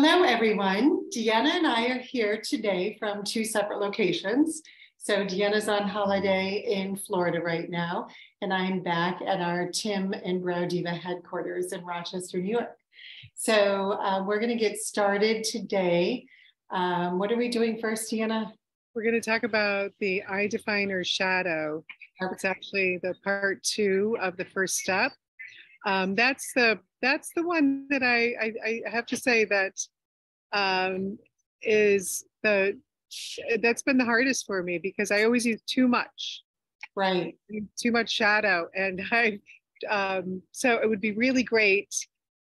Hello, everyone. Deanna and I are here today from two separate locations. So Deanna's on holiday in Florida right now, and I'm back at our Tim and Brow Diva headquarters in Rochester, New York. So uh, we're going to get started today. Um, what are we doing first, Deanna? We're going to talk about the eye definer shadow. It's actually the part two of the first step. Um, that's the that's the one that I, I, I have to say that um, is the that's been the hardest for me because I always use too much, right? Too much shadow, and I um, so it would be really great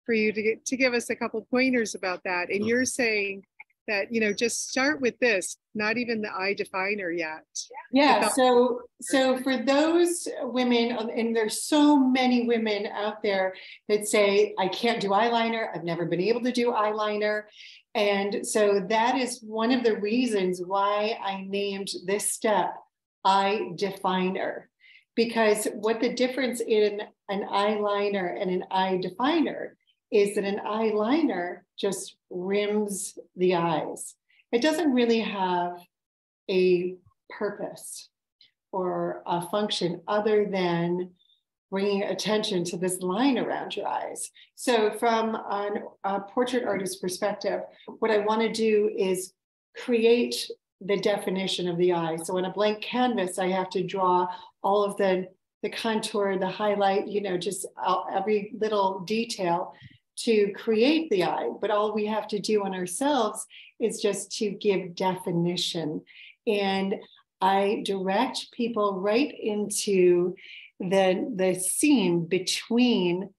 for you to get to give us a couple pointers about that. And you're saying that you know just start with this not even the eye definer yet. Yeah so so for those women and there's so many women out there that say i can't do eyeliner. I've never been able to do eyeliner. And so that is one of the reasons why I named this step eye definer. Because what the difference in an eyeliner and an eye definer is that an eyeliner just rims the eyes. It doesn't really have a purpose or a function other than bringing attention to this line around your eyes. So, from an, a portrait artist perspective, what I want to do is create the definition of the eye. So, on a blank canvas, I have to draw all of the the contour, the highlight, you know, just uh, every little detail to create the eye. But all we have to do on ourselves is just to give definition. And I direct people right into the the seam between i'm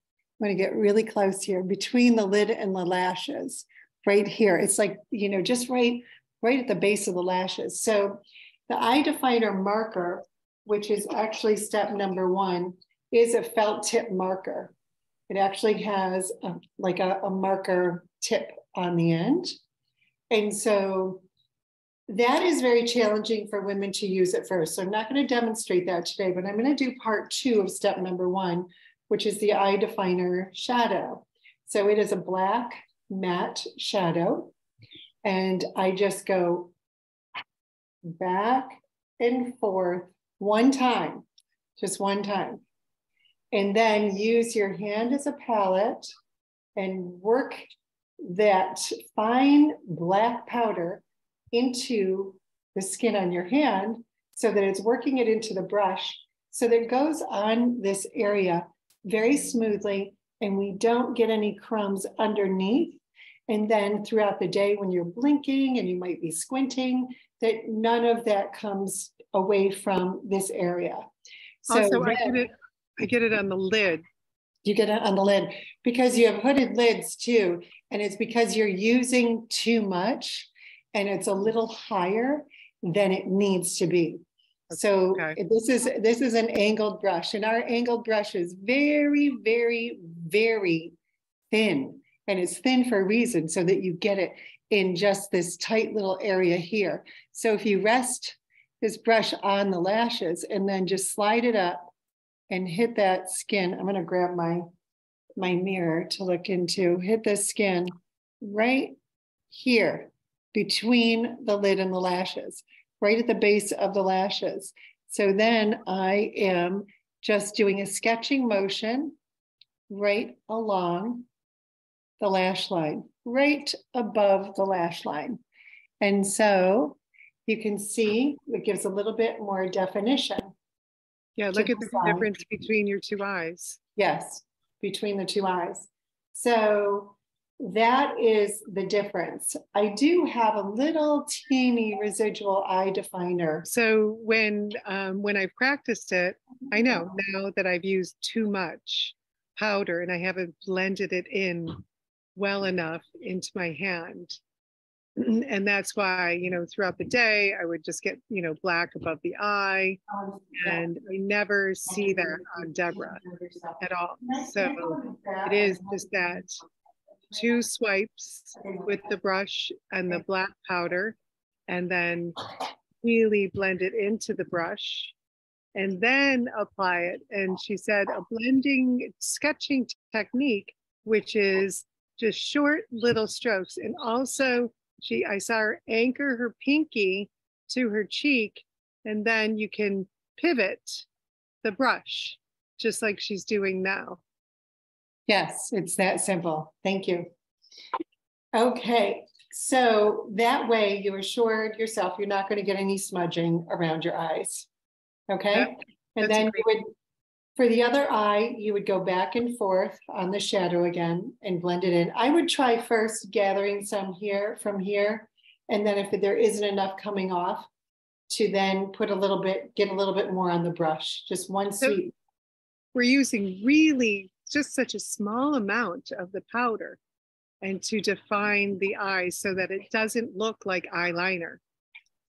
going to get really close here between the lid and the lashes right here it's like you know just right right at the base of the lashes so the eye definer marker which is actually step number one is a felt tip marker it actually has a, like a, a marker tip on the end and so that is very challenging for women to use at first. So I'm not going to demonstrate that today, but I'm going to do part two of step number one, which is the eye definer shadow. So it is a black matte shadow. And I just go back and forth one time, just one time. And then use your hand as a palette and work that fine black powder into the skin on your hand so that it's working it into the brush so that it goes on this area very smoothly and we don't get any crumbs underneath. And then throughout the day, when you're blinking and you might be squinting, that none of that comes away from this area. So also, I get it. I get it on the lid. You get it on the lid because you have hooded lids too, and it's because you're using too much and it's a little higher than it needs to be. So okay. this is this is an angled brush, and our angled brush is very, very, very thin, and it's thin for a reason, so that you get it in just this tight little area here. So if you rest this brush on the lashes and then just slide it up and hit that skin, I'm going to grab my my mirror to look into. Hit the skin right here between the lid and the lashes, right at the base of the lashes. So then I am just doing a sketching motion right along the lash line, right above the lash line. And so you can see it gives a little bit more definition. Yeah, look at the side. difference between your two eyes. Yes, between the two eyes. So that is the difference. I do have a little teeny residual eye definer. So when um, when I've practiced it, I know now that I've used too much powder and I haven't blended it in well enough into my hand. Mm, and that's why, you know, throughout the day, I would just get, you know, black above the eye. Um, and I never see that on Deborah at all. So it is just that two swipes with the brush and the black powder and then really blend it into the brush and then apply it. And she said a blending sketching technique, which is just short little strokes. And also, she I saw her anchor her pinky to her cheek, and then you can pivot the brush, just like she's doing now. Yes, it's that simple. Thank you. Okay, so that way you assured yourself you're not going to get any smudging around your eyes. Okay, yep, and then you would, for the other eye, you would go back and forth on the shadow again and blend it in. I would try first gathering some here from here, and then if there isn't enough coming off, to then put a little bit, get a little bit more on the brush, just one so sweep. We're using really just such a small amount of the powder and to define the eye so that it doesn't look like eyeliner,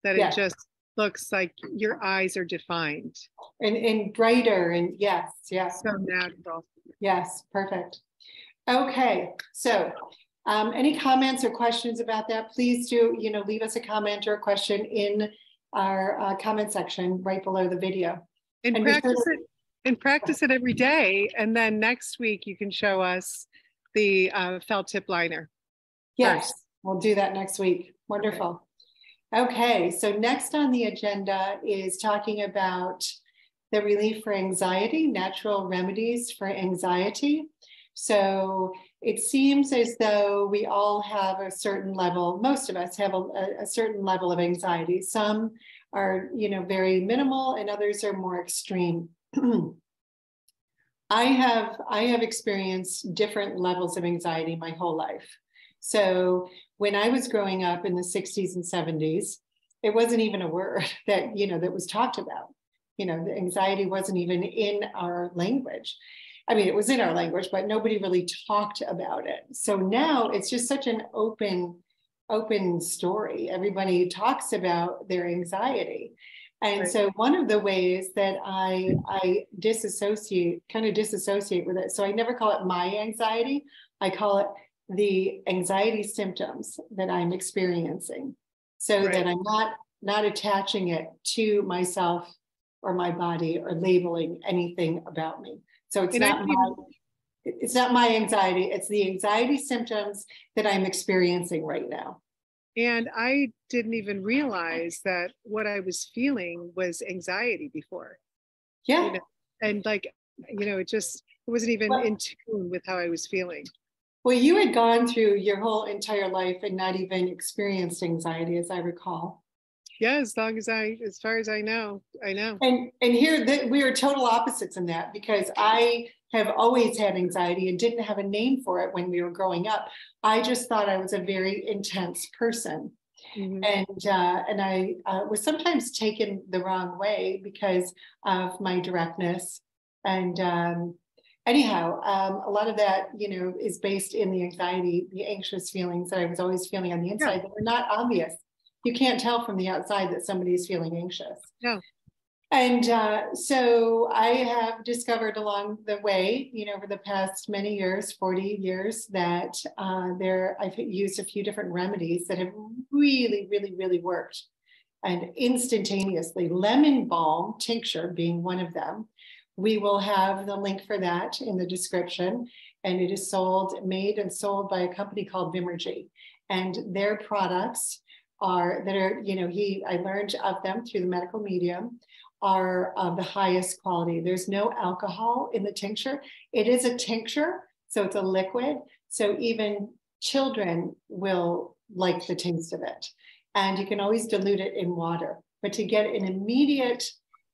that it just looks like your eyes are defined. And, and brighter and yes, yes. So natural. Yes, perfect. Okay, so um, any comments or questions about that? Please do, you know, leave us a comment or a question in our uh, comment section right below the video. And, and practice it and practice it every day. And then next week you can show us the uh, felt tip liner. Yes, first. we'll do that next week. Wonderful. Okay. Okay, so next on the agenda is talking about the relief for anxiety, natural remedies for anxiety. So it seems as though we all have a certain level, most of us have a, a, certain level of anxiety. Some are, you know, very minimal and others are more extreme. I have I have experienced different levels of anxiety my whole life. So when I was growing up in the 60s and 70s, it wasn't even a word that, you know, that was talked about. You know, the anxiety wasn't even in our language. I mean, it was in our language, but nobody really talked about it. So now it's just such an open, open story. Everybody talks about their anxiety. And right. so one of the ways that I I disassociate, kind of disassociate with it. So I never call it my anxiety. I call it the anxiety symptoms that I'm experiencing. So right. that I'm not not attaching it to myself or my body or labeling anything about me. So it's and not my it's not my anxiety, it's the anxiety symptoms that I'm experiencing right now. And I didn't even realize that what I was feeling was anxiety before. Yeah. You know? And like, you know, it just it wasn't even well, in tune with how I was feeling. Well, you had gone through your whole entire life and not even experienced anxiety, as I recall. Yeah, as long as I, as far as I know, I know. And and here the, we are total opposites in that because I have always had anxiety and didn't have a name for it when we were growing up. I just thought I was a very intense person. Mm-hmm. And uh, and I uh, was sometimes taken the wrong way because of my directness. And um, anyhow, um, a lot of that, you know, is based in the anxiety, the anxious feelings that I was always feeling on the inside yeah. that were not obvious. You can't tell from the outside that somebody is feeling anxious. No. And uh, so I have discovered along the way, you know, over the past many years, 40 years, that uh, there I've used a few different remedies that have really, really, really worked. And instantaneously, lemon balm tincture being one of them. We will have the link for that in the description. And it is sold, made and sold by a company called Vimergy. And their products are that are, you know, he I learned of them through the medical medium are of the highest quality. There's no alcohol in the tincture. It is a tincture, so it's a liquid. So even children will like the taste of it. And you can always dilute it in water. But to get an immediate,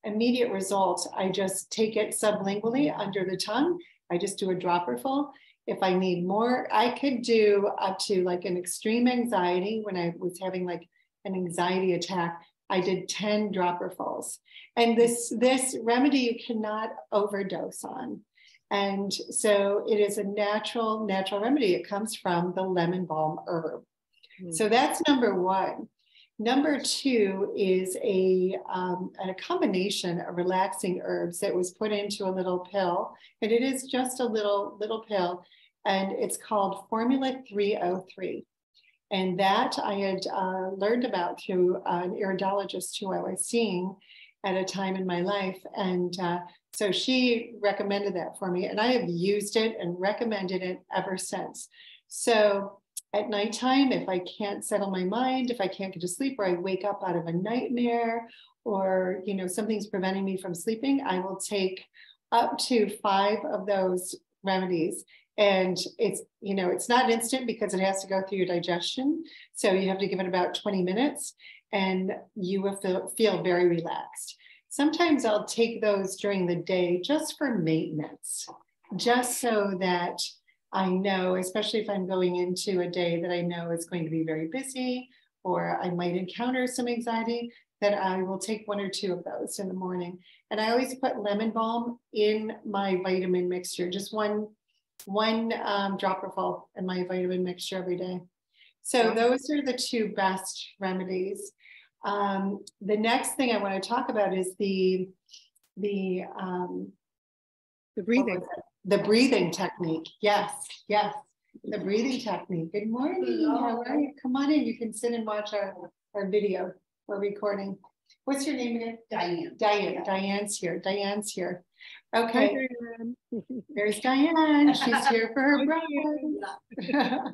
immediate result, I just take it sublingually under the tongue. I just do a dropperful. If I need more, I could do up to like an extreme anxiety when I was having like an anxiety attack. I did 10 dropperfuls. And this, this remedy you cannot overdose on. And so it is a natural, natural remedy. It comes from the lemon balm herb. Mm-hmm. So that's number one. Number two is a, um, a combination of relaxing herbs that was put into a little pill. And it is just a little, little pill. And it's called Formula 303. And that I had uh, learned about through an iridologist who I was seeing at a time in my life. And uh, so she recommended that for me, and I have used it and recommended it ever since. So at nighttime, if I can't settle my mind, if I can't get to sleep, or I wake up out of a nightmare, or you know something's preventing me from sleeping, I will take up to five of those remedies. And it's you know it's not instant because it has to go through your digestion, so you have to give it about 20 minutes, and you will feel, feel very relaxed. Sometimes I'll take those during the day just for maintenance, just so that I know, especially if I'm going into a day that I know is going to be very busy or I might encounter some anxiety, that I will take one or two of those in the morning. And I always put lemon balm in my vitamin mixture, just one one um, dropper full in my vitamin mixture every day. So those are the two best remedies. Um, the next thing I want to talk about is the the um, the breathing the breathing technique. Yes, yes, the breathing technique. Good morning. How are you? Come on in. You can sit and watch our, our video. We're recording. What's your name again? Diane. Diane. Diane's here. Diane's here. Okay. Hi, There's Diane. She's here for her brother.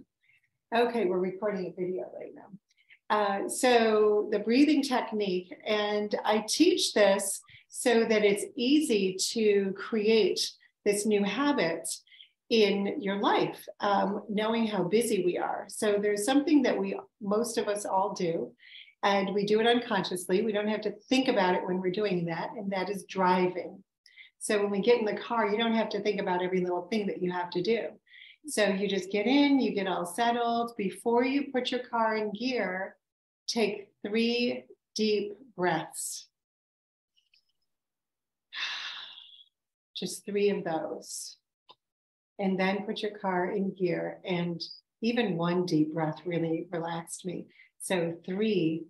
okay, we're recording a video right now. Uh, so the breathing technique, and I teach this so that it's easy to create this new habit in your life, um, knowing how busy we are. So there's something that we, most of us all do, and we do it unconsciously. We don't have to think about it when we're doing that, and that is driving. So when we get in the car, you don't have to think about every little thing that you have to do. So you just get in, you get all settled. Before you put your car in gear, take three deep breaths. Just three of those. And then put your car in gear. And even one deep breath really relaxed me. So three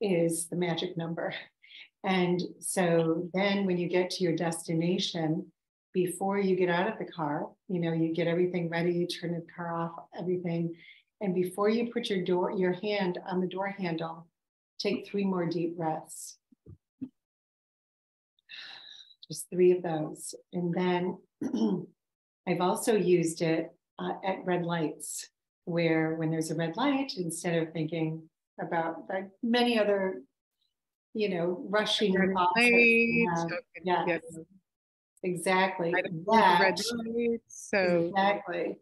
is the magic number. And so then when you get to your destination, before you get out of the car, you know, you get everything ready, you turn the car off, everything. And before you put your door, your hand on the door handle, take three more deep breaths just three of those. And then I've also used it uh, at red lights, where when there's a red light, instead of thinking about like many other, you know, rushing lights, yeah, yes, exactly. That, red lights, so exactly.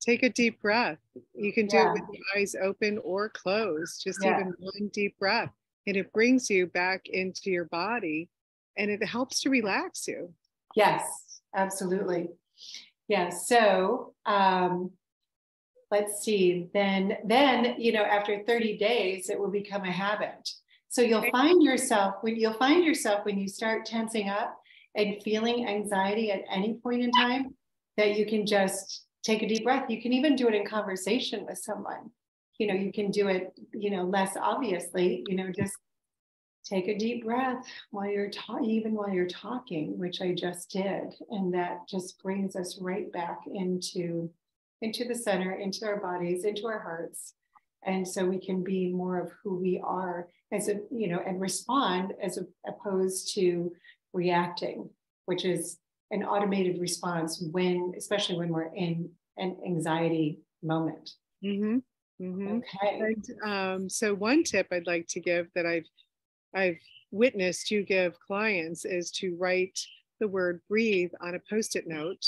Take a deep breath. You can do yeah. it with the eyes open or closed, just yeah. even one deep breath. And it brings you back into your body and it helps to relax you. Yes, absolutely. Yeah. So um, let's see. Then, then you know, after 30 days, it will become a habit. So you'll find yourself when you'll find yourself when you start tensing up and feeling anxiety at any point in time that you can just take a deep breath. You can even do it in conversation with someone. You know, you can do it, you know, less obviously, you know, just take a deep breath while you're talking, even while you're talking, which I just did. And that just brings us right back into, into the center, into our bodies, into our hearts. And so we can be more of who we are as a, you know, and respond as a, opposed to reacting, which is an automated response when, especially when we're in an anxiety moment. Mm-hmm. Mm-hmm. Okay. And, um, so one tip I'd like to give that I've I've witnessed you give clients is to write the word breathe on a post-it note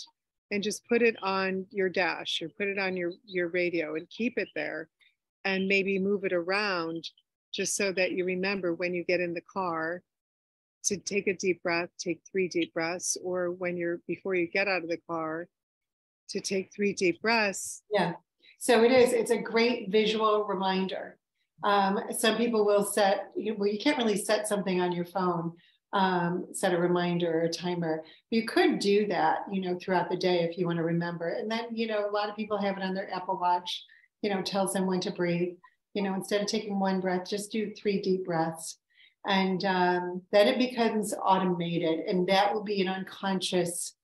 and just put it on your dash or put it on your your radio and keep it there and maybe move it around just so that you remember when you get in the car to take a deep breath take three deep breaths or when you're before you get out of the car to take three deep breaths. Yeah. So it is it's a great visual reminder um, some people will set, well, you can't really set something on your phone, um, set a reminder or a timer. You could do that, you know, throughout the day if you want to remember. And then, you know, a lot of people have it on their Apple Watch, you know, tells them when to breathe. You know, instead of taking one breath, just do three deep breaths. And um, then it becomes automated. And that will be an unconscious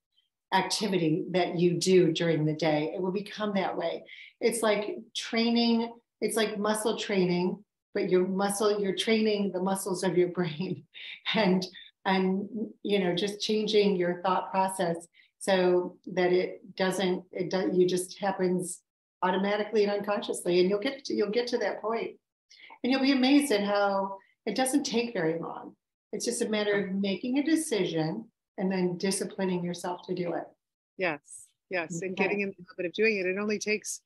activity that you do during the day. It will become that way. It's like training it's like muscle training, but your muscle, you're training the muscles of your brain and and you know just changing your thought process so that it doesn't it does you just happens automatically and unconsciously, and you'll get to, you'll get to that point, and you'll be amazed at how it doesn't take very long. It's just a matter of making a decision and then disciplining yourself to do it. Yes, yes, okay. and getting in the habit of doing it. It only takes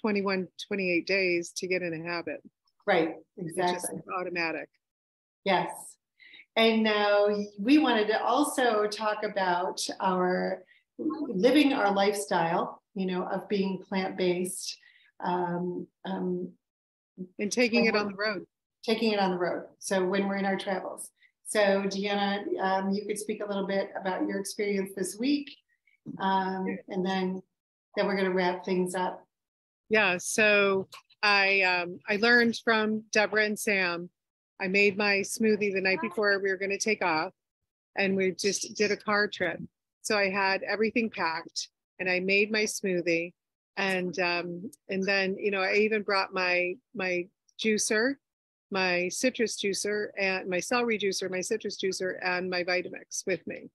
21, 28 days to get in a habit. Right, exactly. automatic. Yes. And now we wanted to also talk about our living our lifestyle, you know, of being plant based. Um, um, and taking it on the road. Taking it on the road. So when we're in our travels. So Deanna, um, you could speak a little bit about your experience this week. Um, and then, then we're going to wrap things up. Yeah. So I um, I learned from Deborah and Sam. I made my smoothie the night before we were going to take off, and we just did a car trip. So I had everything packed, and I made my smoothie, and um, and then you know I even brought my my juicer, my citrus juicer, and my celery juicer, my citrus juicer, and my Vitamix with me,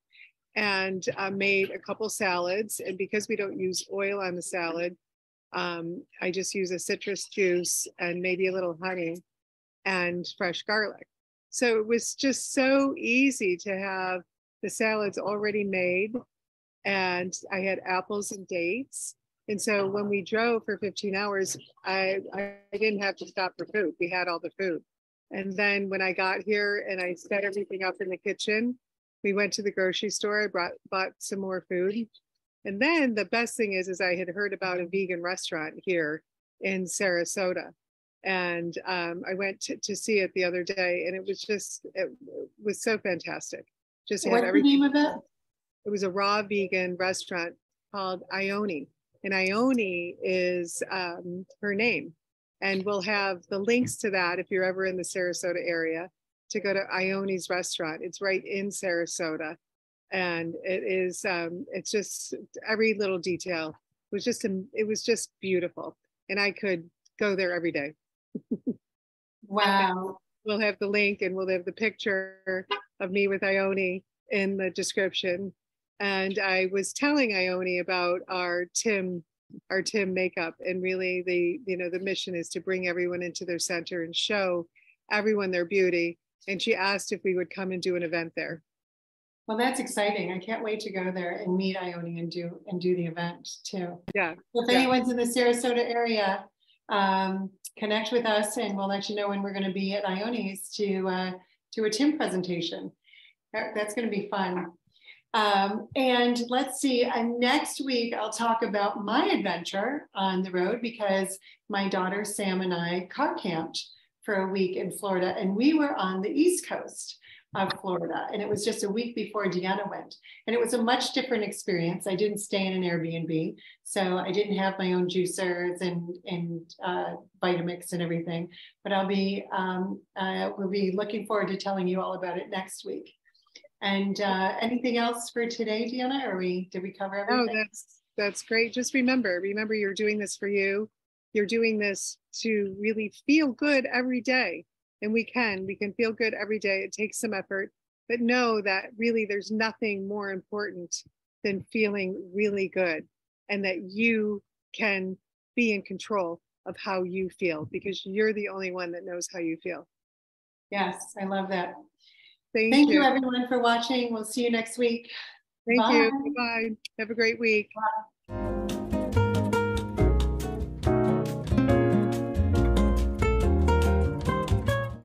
and uh, made a couple salads. And because we don't use oil on the salad, um, I just use a citrus juice and maybe a little honey and fresh garlic. So it was just so easy to have the salads already made. And I had apples and dates. And so when we drove for 15 hours, I, I didn't have to stop for food. We had all the food. And then when I got here and I set everything up in the kitchen, we went to the grocery store. I brought bought some more food and then the best thing is, is I had heard about a vegan restaurant here in Sarasota, and um, I went to, to, see it the other day, and it was just it was so fantastic. Just what's the name of it? It was a raw vegan restaurant called Ione, and Ione is um, her name. And we'll have the links to that if you're ever in the Sarasota area to go to Ione's restaurant. It's right in Sarasota and it is um, it's just every little detail was just it was just beautiful and i could go there every day. Wow. we'll have the link and we'll have the picture of me with ione in the description. And i was telling ione about our tim our tim makeup and really the you know the mission is to bring everyone into their center and show everyone their beauty. And she asked if we would come and do an event there well, that's exciting. I can't wait to go there and meet Ione and do and do the event too. Yeah. If yeah. anyone's in the Sarasota area, um, connect with us and we'll let you know when we're going to be at Ione's to uh, do a Tim presentation. That, that's going to be fun. Um, and let's see, and next week I'll talk about my adventure on the road because my daughter Sam and I car camped for a week in Florida and we were on the East Coast of Florida. And it was just a week before Deanna went. And it was a much different experience. I didn't stay in an Airbnb. So I didn't have my own juicers and, and uh, Vitamix and everything. But I'll be, um, uh, we'll be looking forward to telling you all about it next week. And uh, anything else for today, Deanna? Or we did we cover everything? Oh, that's that's great. Just remember, remember you're doing this for you. You're doing this to really feel good every day and we can we can feel good every day it takes some effort but know that really there's nothing more important than feeling really good and that you can be in control of how you feel because you're the only one that knows how you feel. Yes i love that. Thank, thank you. you. everyone for watching. We'll see you next week. Thank Bye. you. Bye. Have a great week. Bye.